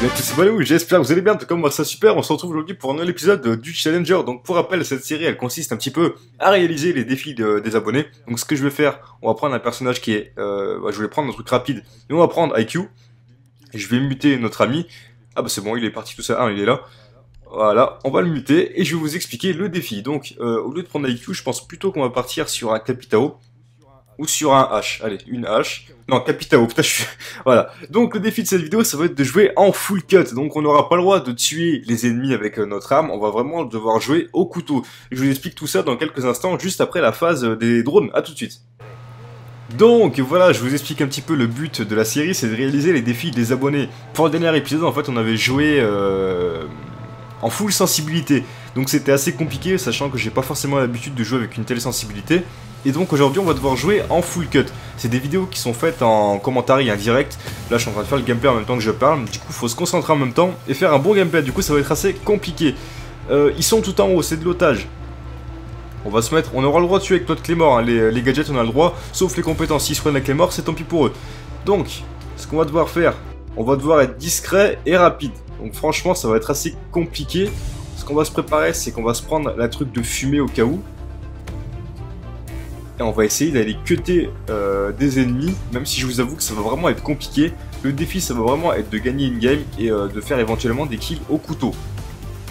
bien tous c'est j'espère que vous allez bien, tout moi ça super, on se retrouve aujourd'hui pour un nouvel épisode du Challenger, donc pour rappel cette série elle consiste un petit peu à réaliser les défis des abonnés, donc ce que je vais faire, on va prendre un personnage qui est, euh, bah, je vais prendre un truc rapide, et on va prendre IQ, je vais muter notre ami, ah bah c'est bon il est parti tout ça, ah il est là, voilà, on va le muter, et je vais vous expliquer le défi, donc euh, au lieu de prendre IQ, je pense plutôt qu'on va partir sur un Capitao, ou sur un H. Allez, une H. Non, Capitao, putain, je suis... Voilà. Donc, le défi de cette vidéo, ça va être de jouer en full cut. Donc, on n'aura pas le droit de tuer les ennemis avec euh, notre arme. On va vraiment devoir jouer au couteau. Je vous explique tout ça dans quelques instants, juste après la phase des drones. A tout de suite. Donc voilà, je vous explique un petit peu le but de la série, c'est de réaliser les défis des abonnés. Pour le dernier épisode, en fait, on avait joué euh, en full sensibilité. Donc c'était assez compliqué, sachant que j'ai pas forcément l'habitude de jouer avec une telle sensibilité. Et donc aujourd'hui on va devoir jouer en full cut. C'est des vidéos qui sont faites en commentaire et en direct. Là je suis en train de faire le gameplay en même temps que je parle. Du coup faut se concentrer en même temps et faire un bon gameplay. Du coup ça va être assez compliqué. Euh, ils sont tout en haut, c'est de l'otage. On va se mettre, on aura le droit de tuer avec notre clé mort, hein. les, gadgets on a le droit, sauf les compétences, s'ils se prennent la clé mort c'est tant pis pour eux. Donc, ce qu'on va devoir faire, on va devoir être discret et rapide. Donc franchement ça va être assez compliqué. Ce qu'on va se préparer c'est qu'on va se prendre la truc de fumée au cas où et on va essayer d'aller cutter euh, des ennemis, même si je vous avoue que ça va vraiment être compliqué. Le défi, ça va vraiment être de gagner une game et euh, de faire éventuellement des kills au couteau.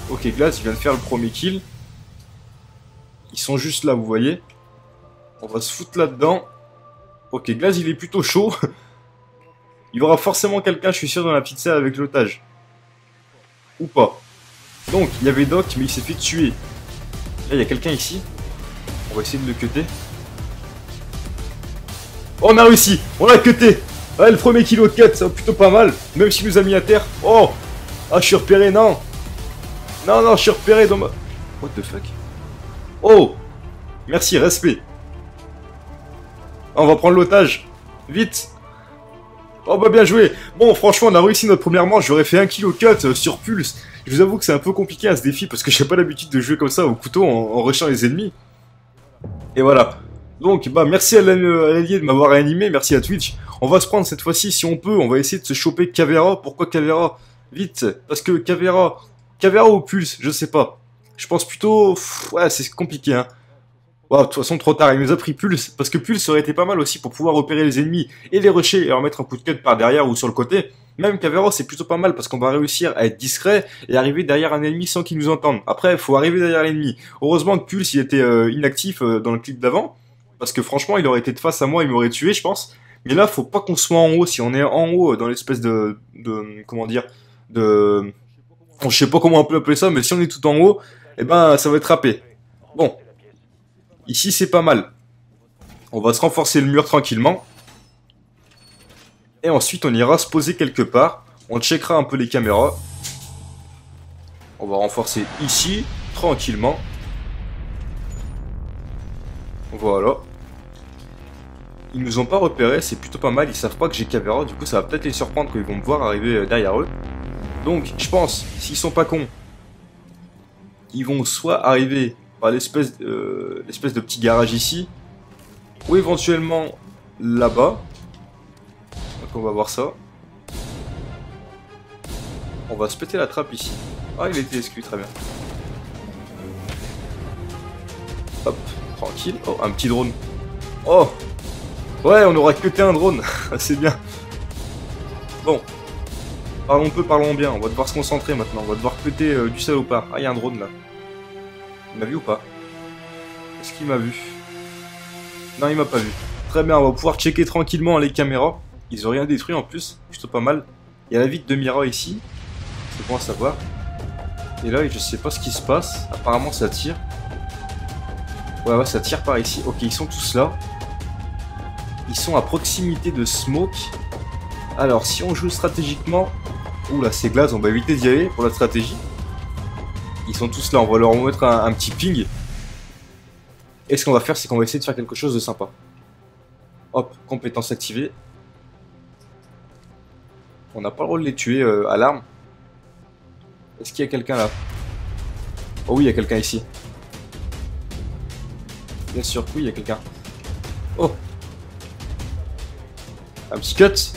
Ok, Glass, il vient de faire le premier kill. Ils sont juste là, vous voyez. On va se foutre là-dedans. Ok, Glass, il est plutôt chaud. il y aura forcément quelqu'un, je suis sûr, dans la petite salle avec l'otage. Ou pas. Donc, il y avait Doc, mais il s'est fait tuer. Là, il y a quelqu'un ici. On va essayer de le cutter. Oh, on a réussi On a cuté Ouais, le premier kilo cut, c'est plutôt pas mal. Même s'il nous a mis à terre. Oh Ah, je suis repéré, non Non, non, je suis repéré dans ma... What the fuck? Oh Merci, respect. On va prendre l'otage. Vite Oh bah bien joué Bon franchement on a réussi notre première manche, j'aurais fait un kilo cut euh, sur pulse. Je vous avoue que c'est un peu compliqué à ce défi parce que j'ai pas l'habitude de jouer comme ça au couteau en, en rushant les ennemis. Et voilà. Donc, bah, merci à l'allié de m'avoir animé, merci à Twitch. On va se prendre cette fois-ci, si on peut, on va essayer de se choper Cavera. Pourquoi Cavera? Vite, parce que Cavera, Cavera ou Pulse, je sais pas. Je pense plutôt, ouais, c'est compliqué, hein. de toute façon, trop tard, il nous a pris Pulse, parce que Pulse aurait été pas mal aussi pour pouvoir repérer les ennemis et les rusher et leur mettre un coup de cut par derrière ou sur le côté. Même Cavera, c'est plutôt pas mal parce qu'on va réussir à être discret et arriver derrière un ennemi sans qu'il nous entende. Après, il faut arriver derrière l'ennemi. Heureusement que Pulse, il était euh, inactif euh, dans le clip d'avant. Parce que franchement, il aurait été de face à moi, il m'aurait tué, je pense. Mais là, faut pas qu'on soit en haut. Si on est en haut, dans l'espèce de, de, comment dire, de, je sais pas comment on peut appeler ça, mais si on est tout en haut, eh ben, ça va être râpé. Bon. Ici, c'est pas mal. On va se renforcer le mur tranquillement. Et ensuite, on ira se poser quelque part. On checkera un peu les caméras. On va renforcer ici, tranquillement. Voilà. Ils nous ont pas repéré, c'est plutôt pas mal, ils savent pas que j'ai caméra, du coup ça va peut-être les surprendre quand ils vont me voir arriver euh, derrière eux. Donc, je pense, s'ils sont pas cons, ils vont soit arriver par l'espèce euh, de petit garage ici, ou éventuellement là-bas. Donc on va voir ça. On va se péter la trappe ici. Ah, il était exclu, très bien. Hop. Tranquille. Oh, un petit drone. Oh Ouais, on aura que un drone. C'est bien. Bon. Parlons peu, parlons bien. On va devoir se concentrer maintenant. On va devoir péter euh, du salopard. Ah, il y a un drone là. Il m'a vu ou pas? Est-ce qu'il m'a vu? Non, il m'a pas vu. Très bien, on va pouvoir checker tranquillement les caméras. Ils ont rien détruit en plus. Plutôt pas mal. Il y a la vitre de Mira ici. C'est bon à savoir. Et là, je sais pas ce qui se passe. Apparemment, ça tire. Ouais, ouais, ça tire par ici. Ok, ils sont tous là. Ils sont à proximité de Smoke. Alors, si on joue stratégiquement... Oula, c'est glace, on va éviter d'y aller pour la stratégie. Ils sont tous là, on va leur mettre un, petit ping. Et ce qu'on va faire, c'est qu'on va essayer de faire quelque chose de sympa. Hop, compétence activée. On n'a pas le droit de les tuer euh, à l'arme. Est-ce qu'il y a quelqu'un là? Oh oui, il y a quelqu'un ici. Bien sûr oui, il y a quelqu'un. Oh Un petit cut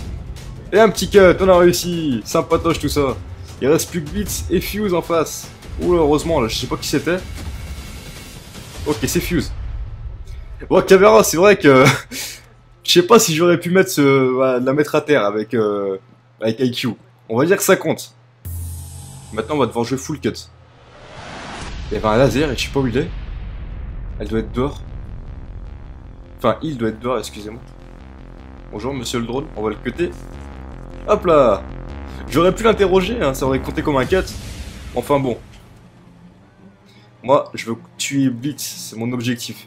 Et un petit cut, on a réussi Sympatoche tout ça. Il reste plus que Blitz et Fuse en face. Ouh, heureusement, là, je sais pas qui c'était. Ok, c'est Fuse. Bon, Caméra, c'est vrai que... je sais pas si j'aurais pu mettre ce... la mettre à terre avec, euh, avec IQ. On va dire que ça compte. Maintenant, on va devoir jouer full cut. Il y avait un laser et je sais pas où il est. Elle doit être dehors. Enfin, il doit être dehors, excusez-moi. Bonjour, monsieur le drone, on va le cutter. Hop là J'aurais pu l'interroger, hein, ça aurait compté comme un cut. Enfin bon. Moi, je veux tuer Blitz, c'est mon objectif.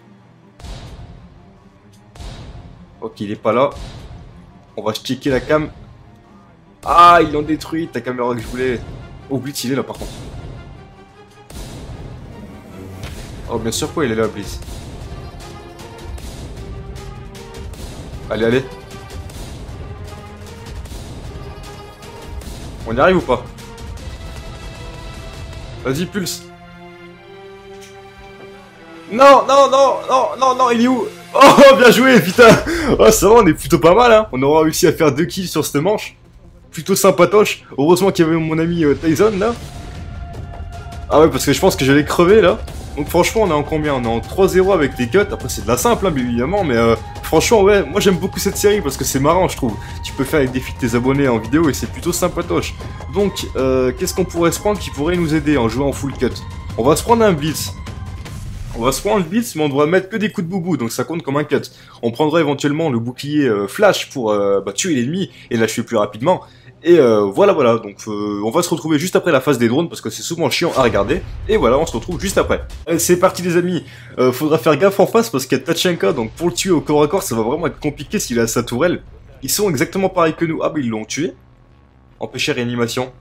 Ok, il est pas là. On va checker la cam. Ah, ils l'ont détruit, ta caméra que je voulais. Oh, Blitz, il est là par contre. Oh, bien sûr, quoi, il est là, Blitz. Allez, allez. On y arrive ou pas Vas-y, pulse. Non, non, non, non, non, non, il est où Oh, bien joué, putain Oh, ça va, on est plutôt pas mal, hein On aura réussi à faire deux kills sur cette manche. Plutôt sympatoche. Heureusement qu'il y avait mon ami euh, Tyson, là. Ah ouais, parce que je pense que j'allais crever, là. Donc franchement, on est en combien? On est en 3-0 avec des cuts. Après, c'est de la simple, hein, évidemment, mais euh, franchement, ouais, moi j'aime beaucoup cette série parce que c'est marrant, je trouve. Tu peux faire les défis de tes abonnés en vidéo et c'est plutôt sympatoche. Donc, euh, qu'est-ce qu'on pourrait se prendre qui pourrait nous aider en jouant en full cut? On va se prendre un blitz. On va se prendre le blitz, mais on doit mettre que des coups de boubou, donc ça compte comme un cut. On prendra éventuellement le bouclier euh, flash pour euh, bah, tuer l'ennemi et l'achever plus rapidement. Et euh, voilà, voilà, donc euh, on va se retrouver juste après la phase des drones parce que c'est souvent chiant à regarder. Et voilà, on se retrouve juste après. C'est parti les amis, euh, faudra faire gaffe en face parce qu'il y a Tachenka, donc pour le tuer au corps à corps, ça va vraiment être compliqué s'il a sa tourelle. Ils sont exactement pareils que nous. Ah bah ils l'ont tué. Empêcher réanimation.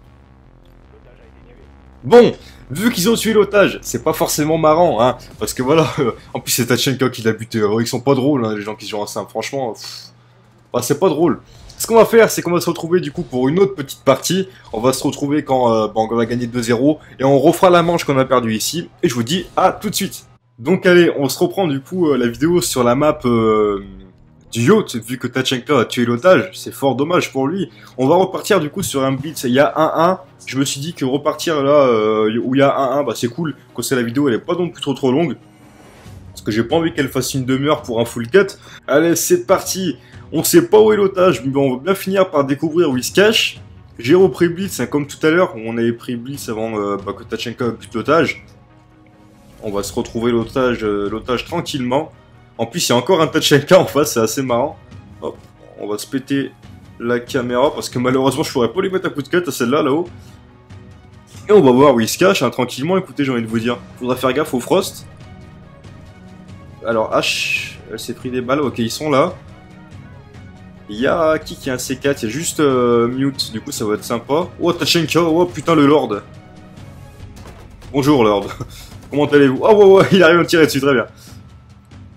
Bon, vu qu'ils ont tué l'otage, c'est pas forcément marrant, hein, parce que voilà, en plus c'est Tachenka qui l'a buté, ils sont pas drôles, hein, les gens qui jouent en simple, franchement, bah, c'est pas drôle. Ce qu'on va faire, c'est qu'on va se retrouver du coup pour une autre petite partie. On va se retrouver quand euh, bon, on va gagner 2-0 et on refera la manche qu'on a perdue ici. Et je vous dis à tout de suite. Donc allez, on se reprend du coup euh, la vidéo sur la map euh, du yacht, vu que Tachenka a tué l'otage. C'est fort dommage pour lui. On va repartir du coup sur un blitz. Il y a 1-1. Je me suis dit que repartir là où il y a 1-1, bah c'est cool. Quand c'est la vidéo, elle est pas non plus trop trop longue. Parce que j'ai pas envie qu'elle fasse une demi-heure pour un full cut. Allez, c'est parti on sait pas où est l'otage, mais on va bien finir par découvrir où il se cache. J'ai repris Blitz, hein, comme tout à l'heure, on avait pris Blitz avant euh, bah, que Tachenka bute l'otage. On va se retrouver l'otage euh, tranquillement. En plus, il y a encore un Tachenka en face, c'est assez marrant. Hop, on va se péter la caméra, parce que malheureusement, je pourrais pas lui mettre un coup de cut à celle-là, là-haut. Et on va voir où il se cache, hein, tranquillement. Écoutez, j'ai envie de vous dire, faudra faire gaffe au Frost. Alors, H, elle s'est pris des balles, ok, ils sont là. Il y a qui qui a un C4 Il y a juste euh, Mute, du coup ça va être sympa. Oh, Tachenka, oh putain le Lord. Bonjour Lord. Comment allez-vous? Oh, ouais, ouais, il arrive à me tirer dessus, très bien.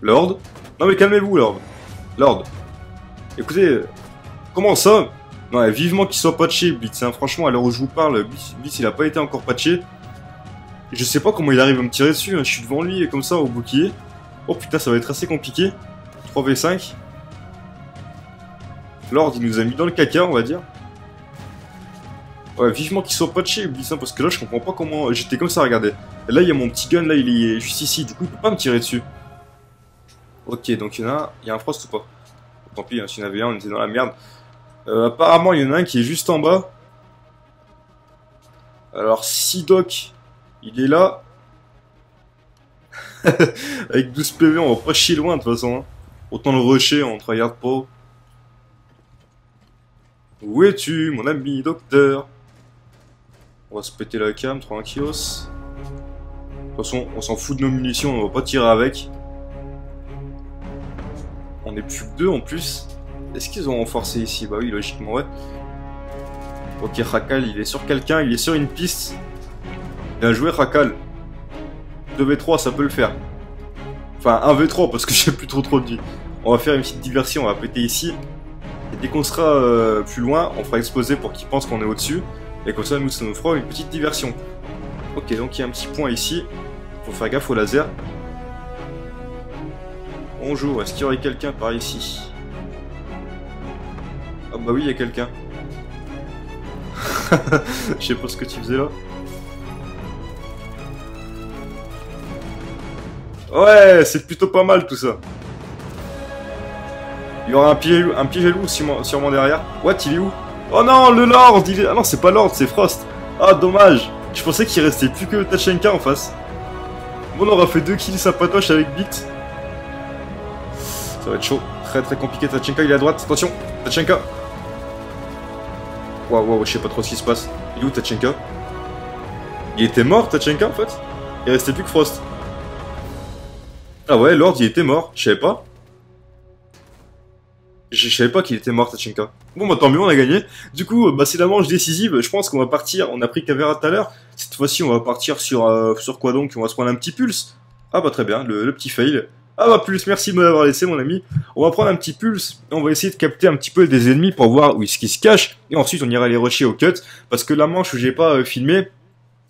Lord? Non mais calmez-vous Lord. Lord. Écoutez, comment ça? Non, vivement qu'il soit patché, Blitz. Hein. Franchement, à l'heure où je vous parle, Blitz, il a pas été encore patché. Je sais pas comment il arrive à me tirer dessus, hein. je suis devant lui comme ça au bouclier. Oh putain, ça va être assez compliqué. 3v5. Lord, il nous a mis dans le caca, on va dire. Ouais, vivement qu'il soit patché, ça, parce que là, je comprends pas comment... J'étais comme ça, regardez. Là, il y a mon petit gun, là, il est juste ici. Du coup, il peut pas me tirer dessus. Ok, donc il y en a un... Il y a un frost ou pas? Tant pis, hein, s'il y en avait un, on était dans la merde. Euh, apparemment, il y en a un qui est juste en bas. Alors, si Doc, il est là... Avec 12 PV, on va pas chier loin, de toute façon. Hein. Autant le rusher, on tryhard pas. Où es-tu, mon ami docteur? On va se péter la cam, tranquillos. De toute façon, on s'en fout de nos munitions, on va pas tirer avec. On est plus que deux en plus. Est-ce qu'ils ont renforcé ici? Bah oui, logiquement, ouais. Ok, Rakal, il est sur quelqu'un, il est sur une piste. Bien joué, Rakal. 2v3, ça peut le faire. Enfin, 1v3, parce que j'ai plus trop trop de vie. On va faire une petite diversion, on va péter ici. Dès qu'on sera euh, plus loin, on fera exploser pour qu'ils pensent qu'on est au-dessus. Et comme ça, nous, ça nous fera une petite diversion. Ok, donc il y a un petit point ici. Faut faire gaffe au laser. Bonjour, est-ce qu'il y aurait quelqu'un par ici? Ah bah oui, il y a quelqu'un. Je sais pas ce que tu faisais là. Ouais, c'est plutôt pas mal tout ça. Il y aura un pied, un piège loup sûrement, derrière. What, il est où? Oh non, le Lord Ah non, c'est pas Lord, c'est Frost. Ah, dommage. Je pensais qu'il restait plus que Tachenka en face. Bon, on aura fait deux kills sympatoches avec Bit. Ça va être chaud. Très très compliqué. Tachenka, il est à droite. Attention, Tachenka. Waouh, waouh, je sais pas trop ce qui se passe. Il est où Tachenka? Il était mort, Tachenka, en fait? Il restait plus que Frost. Ah ouais, Lord, il était mort. Je savais pas. Je savais pas qu'il était mort, Tachenka. Bon, bah tant mieux, on a gagné. Du coup, bah c'est la manche décisive. Je pense qu'on va partir. On a pris Cavera tout à l'heure. Cette fois-ci, on va partir sur, euh, sur quoi donc? On va se prendre un petit pulse. Ah bah très bien, le, petit fail. Ah bah plus, merci de m'avoir laissé mon ami. On va prendre un petit pulse, on va essayer de capter un petit peu des ennemis pour voir où est-ce qu'ils se cachent. Et ensuite on ira les rusher au cut. Parce que la manche où j'ai pas euh, filmé,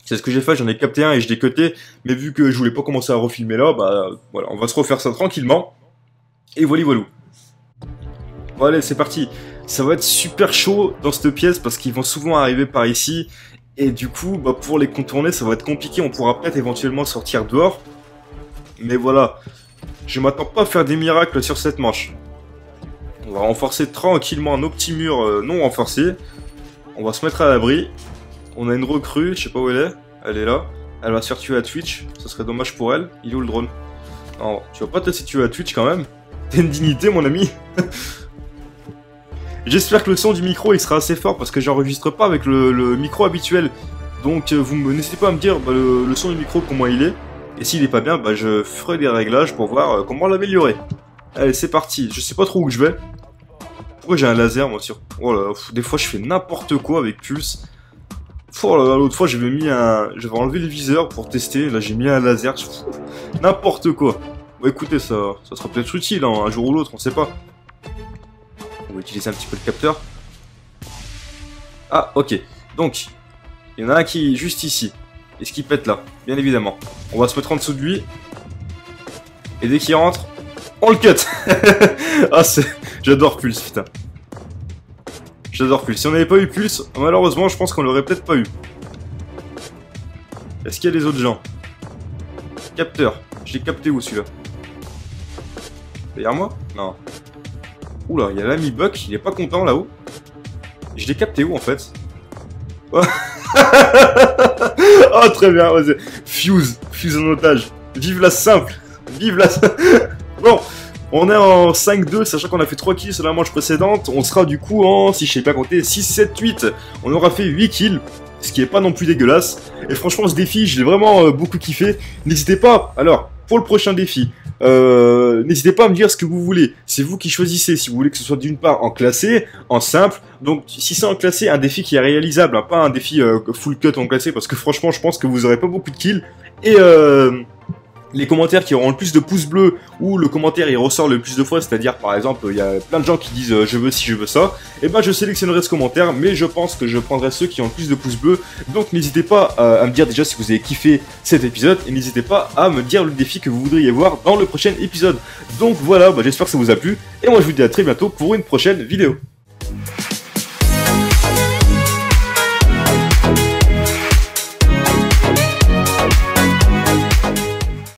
c'est ce que j'ai fait, j'en ai capté un et je l'ai cuté. Mais vu que je voulais pas commencer à refilmer là, bah voilà, on va se refaire ça tranquillement. Et voilà, voilà. Bon allez, c'est parti. Ça va être super chaud dans cette pièce parce qu'ils vont souvent arriver par ici. Et du coup, bah, pour les contourner, ça va être compliqué. On pourra peut-être éventuellement sortir dehors. Mais voilà, je m'attends pas à faire des miracles sur cette manche. On va renforcer tranquillement nos petits murs euh, non renforcés. On va se mettre à l'abri. On a une recrue, je sais pas où elle est. Elle est là. Elle va se faire tuer à Twitch. Ça serait dommage pour elle. Il est où le drone? Non, tu vas pas te laisser à Twitch quand même T'as une dignité, mon ami J'espère que le son du micro il sera assez fort parce que j'enregistre pas avec le, micro habituel. Donc euh, vous n'hésitez pas à me dire bah, le, son du micro comment il est. Et s'il est pas bien, bah, je ferai des réglages pour voir euh, comment l'améliorer. Allez, c'est parti. Je sais pas trop où je vais. Pourquoi j'ai un laser moi sur... Oh là, des fois je fais n'importe quoi avec Pulse. Oh l'autre fois j'avais mis un... J'avais enlevé le viseur pour tester. Là j'ai mis un laser. N'importe quoi. Bon écoutez, ça, ça sera peut-être utile hein, un jour ou l'autre, on sait pas. Va utiliser un petit peu le capteur. Ah, ok. Donc, il y en a un qui est juste ici. Et ce qui pète là, bien évidemment. On va se mettre en dessous de lui. Et dès qu'il rentre, on le cut Ah, c'est... J'adore Pulse, putain. J'adore Pulse. Si on n'avait pas eu Pulse, malheureusement, je pense qu'on l'aurait peut-être pas eu. Est-ce qu'il y a des autres gens? Capteur. Je l'ai capté où, celui-là? Derrière moi? Non. Oula, il y a l'ami Buck, il est pas content là-haut. Je l'ai capté où en fait Oh, très bien, vas-y. Fuse, fuse en otage. Vive la simple. Vive la Bon, on est en 5-2, sachant qu'on a fait 3 kills sur la manche précédente. On sera du coup en, si je sais pas compter, 6, 7, 8. On aura fait 8 kills ce qui est pas non plus dégueulasse. Et franchement, ce défi, je l'ai vraiment euh, beaucoup kiffé. N'hésitez pas, alors, pour le prochain défi, euh, n'hésitez pas à me dire ce que vous voulez. C'est vous qui choisissez. Si vous voulez que ce soit d'une part en classé, en simple. Donc, si c'est en classé, un défi qui est réalisable, hein, pas un défi euh, full cut en classé, parce que franchement, je pense que vous aurez pas beaucoup de kills. Et euh, les commentaires qui auront le plus de pouces bleus ou le commentaire il ressort le plus de fois, c'est-à-dire par exemple il y a plein de gens qui disent euh, je veux si je veux ça, et eh ben je sélectionnerai ce commentaire, mais je pense que je prendrai ceux qui ont le plus de pouces bleus. Donc n'hésitez pas euh, à me dire déjà si vous avez kiffé cet épisode et n'hésitez pas à me dire le défi que vous voudriez voir dans le prochain épisode. Donc voilà, bah, j'espère que ça vous a plu et moi je vous dis à très bientôt pour une prochaine vidéo.